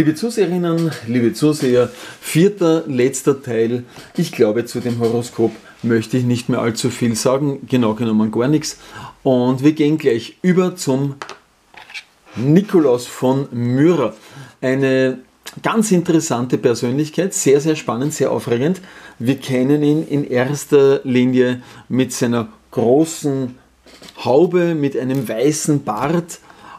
Liebe Zuseherinnen, liebe Zuseher, vierter, letzter Teil. Ich glaube, zu dem Horoskop möchte ich nicht mehr allzu viel sagen, genau genommen gar nichts. Und wir gehen gleich über zum Nikolaus von Myra. Eine ganz interessante Persönlichkeit, sehr, sehr spannend, sehr aufregend. Wir kennen ihn in erster Linie mit seiner großen Haube, mit einem weißen Bart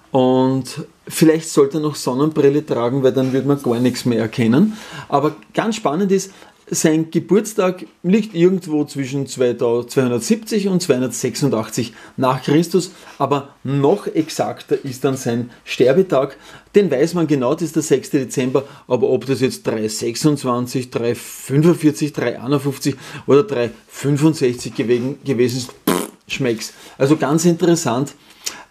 und vielleicht sollte er noch Sonnenbrille tragen, weil dann wird man gar nichts mehr erkennen. Aber ganz spannend ist, sein Geburtstag liegt irgendwo zwischen 270 und 286 nach Christus, aber noch exakter ist dann sein Sterbetag. Den weiß man genau, das ist der 6. Dezember, aber ob das jetzt 326, 345, 351 oder 365 gewesen ist, schmeckt's. Also ganz interessant.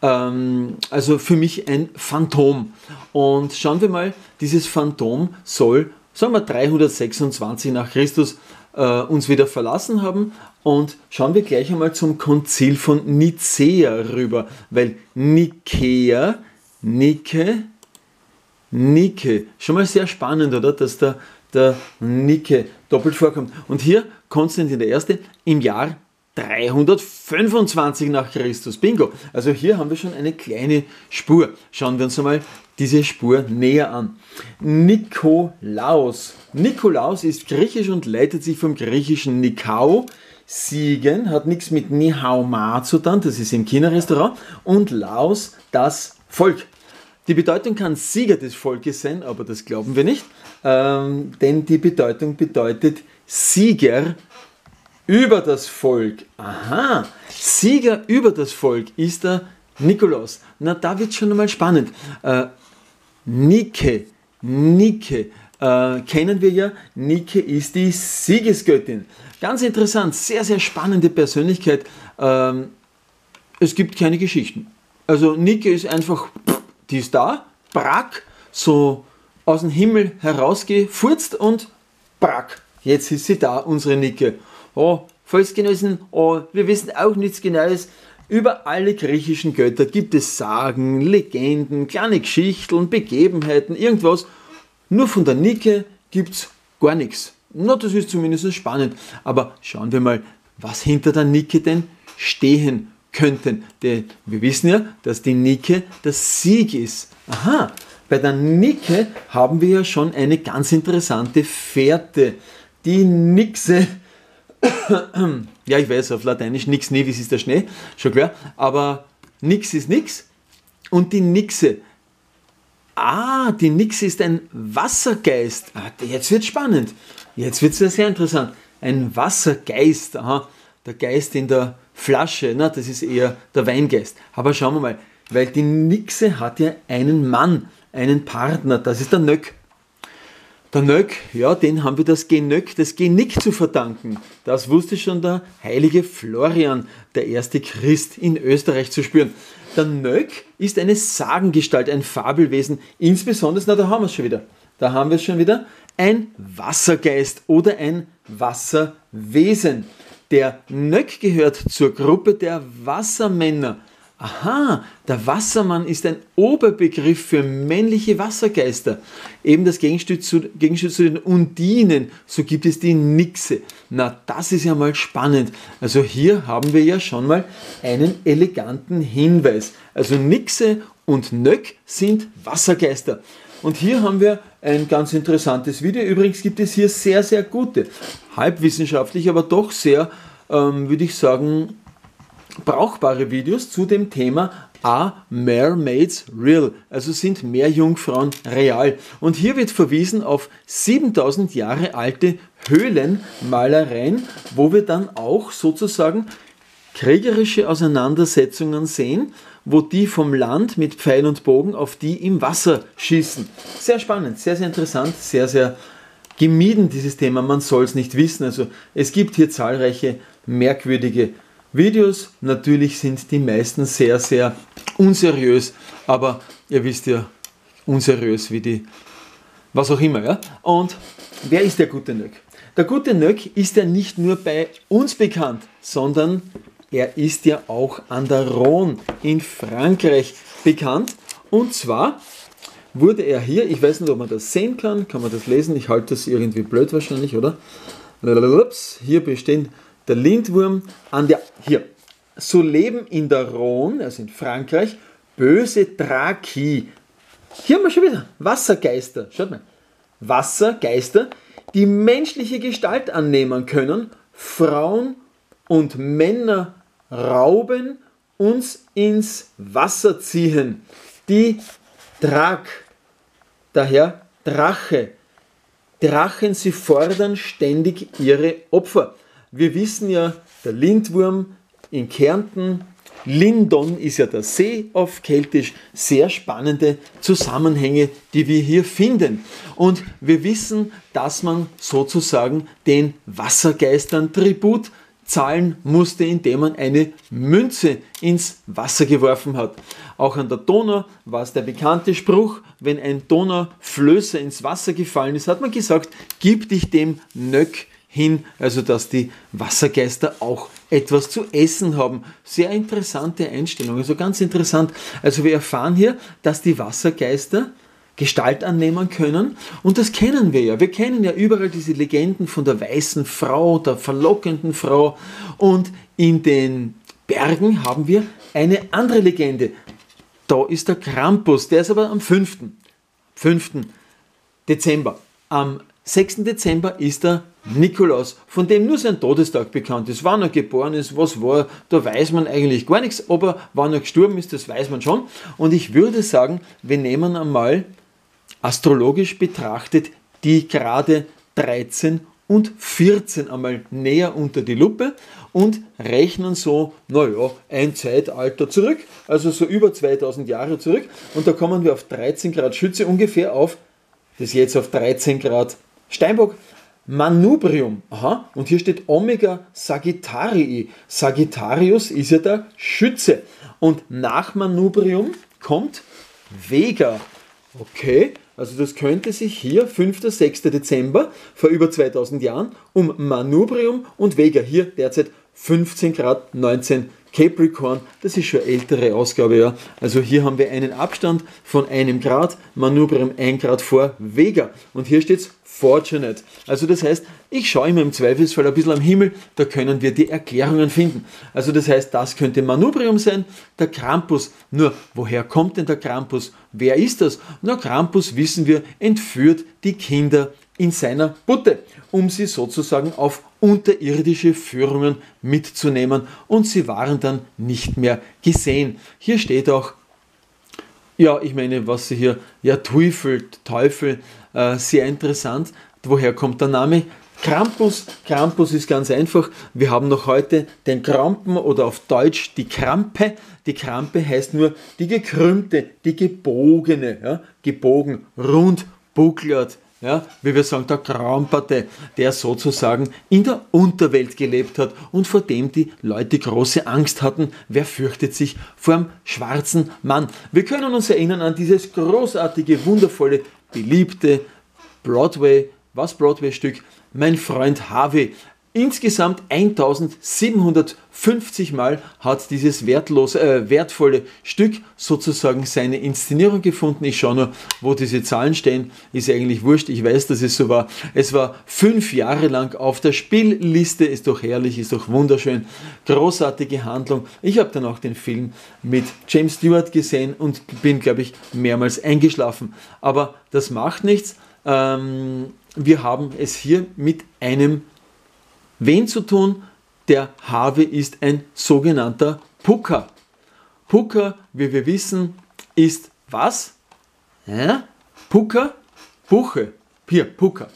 Ähm, also für mich ein Phantom. Und schauen wir mal, dieses Phantom soll sagen wir 326 nach Christus, äh, uns wieder verlassen haben. Und schauen wir gleich einmal zum Konzil von Nicea rüber, weil Nikea, Nike, Nike, schon mal sehr spannend, oder? Dass der, der Nike doppelt vorkommt. Und hier Konstantin der Erste im Jahr 325 nach Christus. Bingo. Also hier haben wir schon eine kleine Spur. Schauen wir uns einmal diese Spur näher an. Nikolaus. Nikolaus ist griechisch und leitet sich vom griechischen Nikao, Siegen, hat nichts mit Nihauma zu tun, das ist im China-Restaurant, und Laos, das Volk. Die Bedeutung kann Sieger des Volkes sein, aber das glauben wir nicht, ähm, denn die Bedeutung bedeutet Sieger über das Volk. Aha, Sieger über das Volk ist der Nikolaus. Na, da wird schon einmal spannend. Äh, Nike, Nike, äh, kennen wir ja. Nike ist die Siegesgöttin. Ganz interessant, sehr, sehr spannende Persönlichkeit. Ähm, es gibt keine Geschichten. Also Nike ist einfach, die ist da, brack, so aus dem Himmel herausgefurzt und brack. Jetzt ist sie da, unsere Nike. Oh, Volksgenossen, oh, wir wissen auch nichts Genaues. Über alle griechischen Götter gibt es Sagen, Legenden, kleine Geschichten, Begebenheiten, irgendwas. Nur von der Nike gibt es gar nichts. Na, das ist zumindest spannend. Aber schauen wir mal, was hinter der Nike denn stehen könnten. Denn wir wissen ja, dass die Nike das Sieg ist. Aha, bei der Nike haben wir ja schon eine ganz interessante Fährte. Die Nixe ja, ich weiß, auf Lateinisch nix nevis ist der Schnee, schon klar, aber nix ist nix und die Nixe. Ah, die Nixe ist ein Wassergeist. Ah, jetzt wird spannend. Jetzt wird es sehr interessant. Ein Wassergeist. Aha, der Geist in der Flasche, na, das ist eher der Weingeist. Aber schauen wir mal, weil die Nixe hat ja einen Mann, einen Partner, das ist der Nöck. Der Nöck, ja, den haben wir das Genöck, das Genick zu verdanken. Das wusste schon der heilige Florian, der erste Christ in Österreich zu spüren. Der Nöck ist eine Sagengestalt, ein Fabelwesen, insbesondere, na da haben wir es schon wieder, da haben wir es schon wieder, ein Wassergeist oder ein Wasserwesen. Der Nöck gehört zur Gruppe der Wassermänner. Aha, der Wassermann ist ein Oberbegriff für männliche Wassergeister. Eben das Gegenstück zu, Gegenstück zu den Undinen. So gibt es die Nixe. Na, das ist ja mal spannend. Also hier haben wir ja schon mal einen eleganten Hinweis. Also Nixe und Nöck sind Wassergeister. Und hier haben wir ein ganz interessantes Video. Übrigens gibt es hier sehr, sehr gute, halbwissenschaftlich, aber doch sehr, ähm, würde ich sagen, brauchbare Videos zu dem Thema Are Mermaids Real? Also sind Meerjungfrauen real? Und hier wird verwiesen auf 7000 Jahre alte Höhlenmalereien, wo wir dann auch sozusagen kriegerische Auseinandersetzungen sehen, wo die vom Land mit Pfeil und Bogen auf die im Wasser schießen. Sehr spannend, sehr, sehr interessant, sehr, sehr gemieden dieses Thema. Man soll es nicht wissen. Also es gibt hier zahlreiche merkwürdige Videos, natürlich sind die meisten sehr, sehr unseriös, aber ihr wisst ja, unseriös wie die, was auch immer. Ja? Und wer ist der gute Nöck? Der gute Nöck ist ja nicht nur bei uns bekannt, sondern er ist ja auch an der Rhone in Frankreich bekannt. Und zwar wurde er hier, ich weiß nicht, ob man das sehen kann, kann man das lesen, ich halte das irgendwie blöd wahrscheinlich, oder? Hier besteht der Lindwurm an der, hier, so leben in der Rhone, also in Frankreich, böse Draki. Hier haben wir schon wieder Wassergeister, schaut mal, Wassergeister, die menschliche Gestalt annehmen können, Frauen und Männer rauben, uns ins Wasser ziehen. Die Drak, daher Drache. Drachen, sie fordern ständig ihre Opfer. Wir wissen ja, der Lindwurm in Kärnten, Lindon ist ja der See auf Keltisch, sehr spannende Zusammenhänge, die wir hier finden. Und wir wissen, dass man sozusagen den Wassergeistern Tribut zahlen musste, indem man eine Münze ins Wasser geworfen hat. Auch an der Donau war es der bekannte Spruch, wenn ein Donauflößer ins Wasser gefallen ist, hat man gesagt, gib dich dem Nöck hin, also dass die Wassergeister auch etwas zu essen haben. Sehr interessante Einstellung, also ganz interessant. Also wir erfahren hier, dass die Wassergeister Gestalt annehmen können. Und das kennen wir ja. Wir kennen ja überall diese Legenden von der weißen Frau, der verlockenden Frau. Und in den Bergen haben wir eine andere Legende. Da ist der Krampus, der ist aber am 5. 5. Dezember. Am 6. Dezember ist der Nikolaus, von dem nur sein Todestag bekannt ist. Wann er geboren ist, was war, da weiß man eigentlich gar nichts, aber wann er gestorben ist, das weiß man schon. Und ich würde sagen, wir nehmen einmal astrologisch betrachtet die gerade 13 und 14 einmal näher unter die Lupe und rechnen so, naja, ein Zeitalter zurück, also so über 2000 Jahre zurück. Und da kommen wir auf 13 Grad Schütze ungefähr auf, das jetzt auf 13 Grad Steinbock. Manubrium, aha, und hier steht Omega Sagittarii. Sagittarius ist ja der Schütze. Und nach Manubrium kommt Vega. Okay, also das könnte sich hier 5. 6. Dezember vor über 2000 Jahren um Manubrium und Vega hier derzeit 15 Grad 19 Capricorn, das ist schon ältere Ausgabe, ja. Also hier haben wir einen Abstand von einem Grad, Manubrium 1 Grad vor Vega. Und hier steht es Fortunate. Also das heißt, ich schaue immer im Zweifelsfall ein bisschen am Himmel, da können wir die Erklärungen finden. Also das heißt, das könnte Manubrium sein, der Krampus. Nur, woher kommt denn der Krampus? Wer ist das? Na, Krampus, wissen wir, entführt die Kinder in seiner Butte, um sie sozusagen auf unterirdische Führungen mitzunehmen und sie waren dann nicht mehr gesehen. Hier steht auch, ja, ich meine, was sie hier, ja, Teufel, Teufel, äh, sehr interessant. Woher kommt der Name? Krampus. Krampus ist ganz einfach. Wir haben noch heute den Krampen oder auf Deutsch die Krampe. Die Krampe heißt nur die gekrümmte, die gebogene, ja? gebogen, rund, bucklert, ja, wie wir sagen, der Kramperte, der sozusagen in der Unterwelt gelebt hat und vor dem die Leute große Angst hatten. Wer fürchtet sich vor dem schwarzen Mann? Wir können uns erinnern an dieses großartige, wundervolle beliebte Broadway, was Broadway-Stück, Mein Freund Harvey. Insgesamt 1750 Mal hat dieses wertlose, äh, wertvolle Stück sozusagen seine Inszenierung gefunden. Ich schaue nur, wo diese Zahlen stehen. Ist eigentlich wurscht. Ich weiß, dass es so war. Es war fünf Jahre lang auf der Spielliste. Ist doch herrlich, ist doch wunderschön. Großartige Handlung. Ich habe dann auch den Film mit James Stewart gesehen und bin, glaube ich, mehrmals eingeschlafen. Aber das macht nichts. Ähm, wir haben es hier mit einem Wen zu tun? Der Harvey ist ein sogenannter Pucker. Pucker, wie wir wissen, ist was? Ja? Pucker, Buche. Hier, Pucker.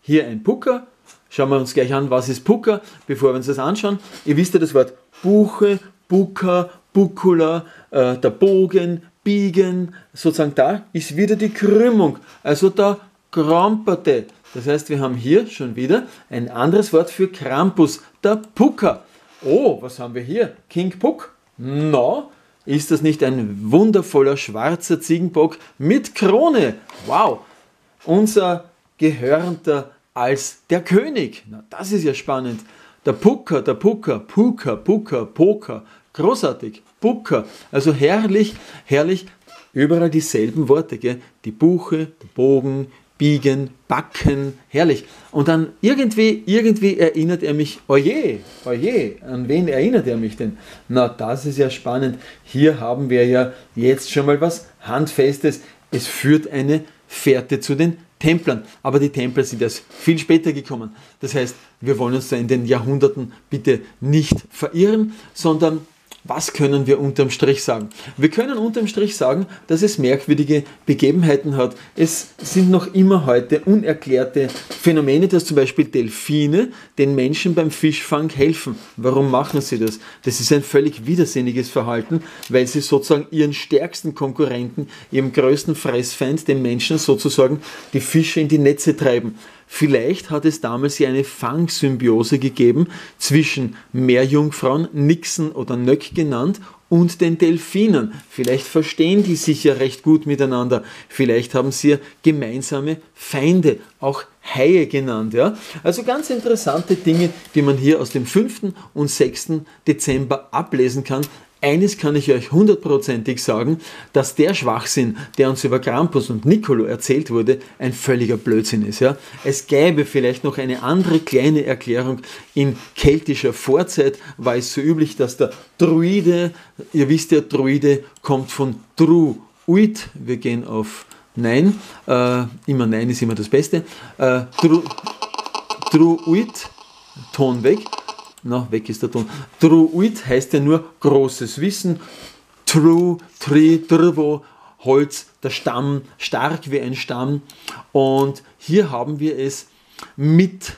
Hier ein Pucker. Schauen wir uns gleich an, was ist Pucker, bevor wir uns das anschauen. Ihr wisst ja das Wort Buche, Bucker, Bucula, äh, der Bogen, Biegen, sozusagen da ist wieder die Krümmung, also der Kramperte. Das heißt, wir haben hier schon wieder ein anderes Wort für Krampus, der Pucker. Oh, was haben wir hier? King Puck? No, ist das nicht ein wundervoller schwarzer Ziegenbock mit Krone? Wow, unser Gehörnter als der König. Na, das ist ja spannend. Der Pucker, der Pucker, Pucker, Pucker, Poker, großartig. Pucker, also herrlich, herrlich. überall dieselben Worte, gell? Die Buche, der Bogen, biegen, backen, herrlich. Und dann irgendwie, irgendwie erinnert er mich, oje, oje, an wen erinnert er mich denn? Na, das ist ja spannend. Hier haben wir ja jetzt schon mal was Handfestes. Es führt eine Fährte zu den Templern. Aber die Templer sind erst viel später gekommen. Das heißt, wir wollen uns da in den Jahrhunderten bitte nicht verirren, sondern was können wir unterm Strich sagen? Wir können unterm Strich sagen, dass es merkwürdige Begebenheiten hat. Es sind noch immer heute unerklärte Phänomene, dass zum Beispiel Delfine den Menschen beim Fischfang helfen. Warum machen sie das? Das ist ein völlig widersinniges Verhalten, weil sie sozusagen ihren stärksten Konkurrenten, ihrem größten Fressfeind, den Menschen sozusagen die Fische in die Netze treiben. Vielleicht hat es damals ja eine Fangsymbiose gegeben zwischen Meerjungfrauen, Nixon oder Nöck genannt, und den Delfinen. Vielleicht verstehen die sich ja recht gut miteinander. Vielleicht haben sie ja gemeinsame Feinde, auch Haie genannt. Ja? Also ganz interessante Dinge, die man hier aus dem 5. und 6. Dezember ablesen kann. Eines kann ich euch hundertprozentig sagen, dass der Schwachsinn, der uns über Krampus und Nicolo erzählt wurde, ein völliger Blödsinn ist. Ja? Es gäbe vielleicht noch eine andere kleine Erklärung. In keltischer Vorzeit war es so üblich, dass der Druide, ihr wisst ja, Druide kommt von Druid, wir gehen auf Nein, äh, immer Nein ist immer das Beste. Äh, Dru, Druid, Ton weg. Na, weg ist der Ton. Druid heißt ja nur großes Wissen. True, Tri, Turbo, Holz, der Stamm, stark wie ein Stamm. Und hier haben wir es mit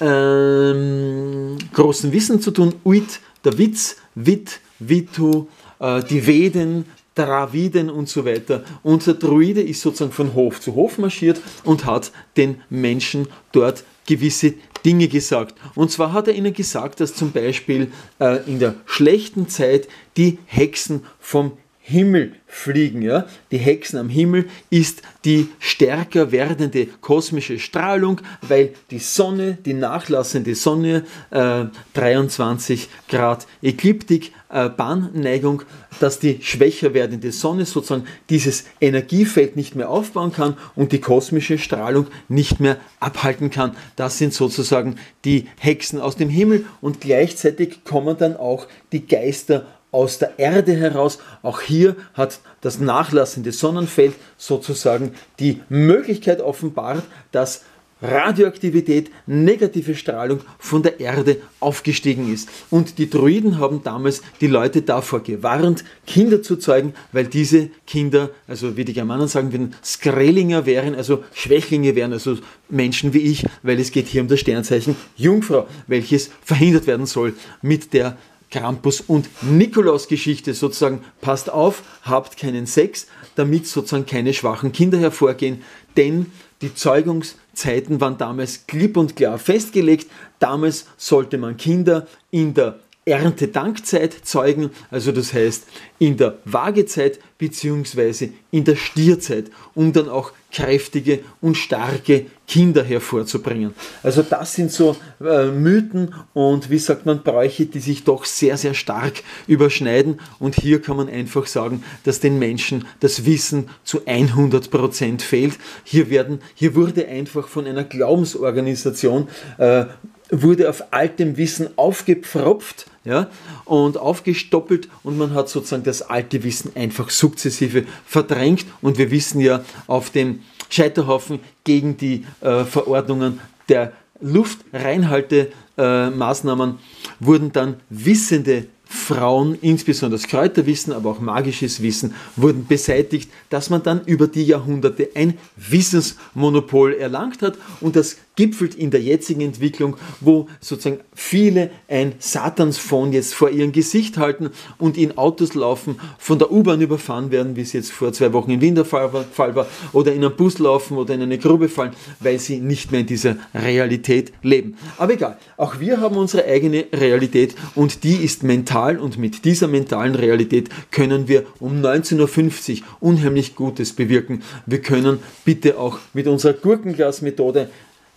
ähm, großem Wissen zu tun. Uit, der Witz, Wit, Vitu, äh, die Veden, Draviden und so weiter. Unser Druide ist sozusagen von Hof zu Hof marschiert und hat den Menschen dort gewisse Dinge gesagt. Und zwar hat er ihnen gesagt, dass zum Beispiel äh, in der schlechten Zeit die Hexen vom Himmel fliegen. Ja? Die Hexen am Himmel ist die stärker werdende kosmische Strahlung, weil die Sonne, die nachlassende Sonne, äh, 23 Grad Ekliptik, äh, Bahnneigung, dass die schwächer werdende Sonne sozusagen dieses Energiefeld nicht mehr aufbauen kann und die kosmische Strahlung nicht mehr abhalten kann. Das sind sozusagen die Hexen aus dem Himmel und gleichzeitig kommen dann auch die Geister aus der Erde heraus. Auch hier hat das nachlassende Sonnenfeld sozusagen die Möglichkeit offenbart, dass Radioaktivität, negative Strahlung von der Erde aufgestiegen ist. Und die Druiden haben damals die Leute davor gewarnt, Kinder zu zeugen, weil diese Kinder, also wie die Germanen sagen würden, Skrellinger wären, also Schwächlinge wären, also Menschen wie ich, weil es geht hier um das Sternzeichen Jungfrau, welches verhindert werden soll mit der Krampus- und Nikolaus-Geschichte sozusagen, passt auf, habt keinen Sex, damit sozusagen keine schwachen Kinder hervorgehen, denn die Zeugungszeiten waren damals klipp und klar festgelegt. Damals sollte man Kinder in der Erntedankzeit zeugen, also das heißt in der Waagezeit bzw. in der Stierzeit, um dann auch kräftige und starke Kinder hervorzubringen. Also das sind so äh, Mythen und wie sagt man Bräuche, die sich doch sehr, sehr stark überschneiden und hier kann man einfach sagen, dass den Menschen das Wissen zu 100% fehlt. Hier, werden, hier wurde einfach von einer Glaubensorganisation äh, wurde auf altem Wissen aufgepfropft ja, und aufgestoppelt und man hat sozusagen das alte Wissen einfach sukzessive verdrängt. Und wir wissen ja auf dem Scheiterhaufen gegen die äh, Verordnungen der Luftreinhaltemaßnahmen äh, wurden dann wissende Frauen, insbesondere das Kräuterwissen, aber auch magisches Wissen, wurden beseitigt, dass man dann über die Jahrhunderte ein Wissensmonopol erlangt hat und das gipfelt in der jetzigen Entwicklung, wo sozusagen viele ein Satansphone jetzt vor ihrem Gesicht halten und in Autos laufen, von der U-Bahn überfahren werden, wie es jetzt vor zwei Wochen in Wien der Fall war, oder in einen Bus laufen oder in eine Grube fallen, weil sie nicht mehr in dieser Realität leben. Aber egal, auch wir haben unsere eigene Realität und die ist mental und mit dieser mentalen Realität können wir um 19.50 Uhr unheimlich Gutes bewirken. Wir können bitte auch mit unserer Gurkenglasmethode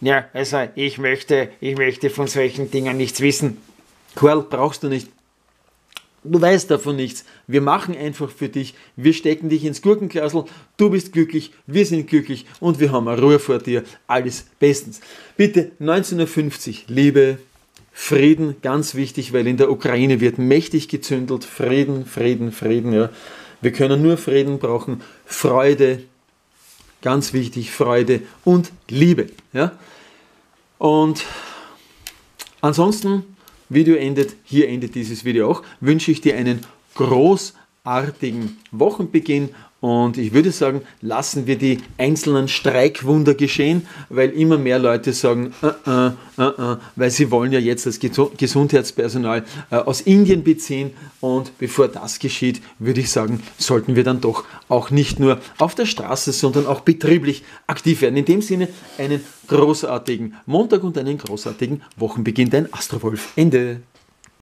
ja, also ich möchte, ich möchte von solchen Dingen nichts wissen. Quell brauchst du nicht. Du weißt davon nichts. Wir machen einfach für dich. Wir stecken dich ins Gurkenglasel. Du bist glücklich, wir sind glücklich und wir haben Ruhe vor dir. Alles bestens. Bitte 1950, Liebe, Frieden, ganz wichtig, weil in der Ukraine wird mächtig gezündelt. Frieden, Frieden, Frieden. Ja. Wir können nur Frieden brauchen. Freude, ganz wichtig, Freude und Liebe. Ja. Und ansonsten Video endet, hier endet dieses Video auch, wünsche ich dir einen großartigen Wochenbeginn und ich würde sagen, lassen wir die einzelnen Streikwunder geschehen, weil immer mehr Leute sagen, uh -uh, uh weil sie wollen ja jetzt das Gesundheitspersonal äh, aus Indien beziehen. Und bevor das geschieht, würde ich sagen, sollten wir dann doch auch nicht nur auf der Straße, sondern auch betrieblich aktiv werden. In dem Sinne einen großartigen Montag und einen großartigen Wochenbeginn. Dein Astrowolf. Ende.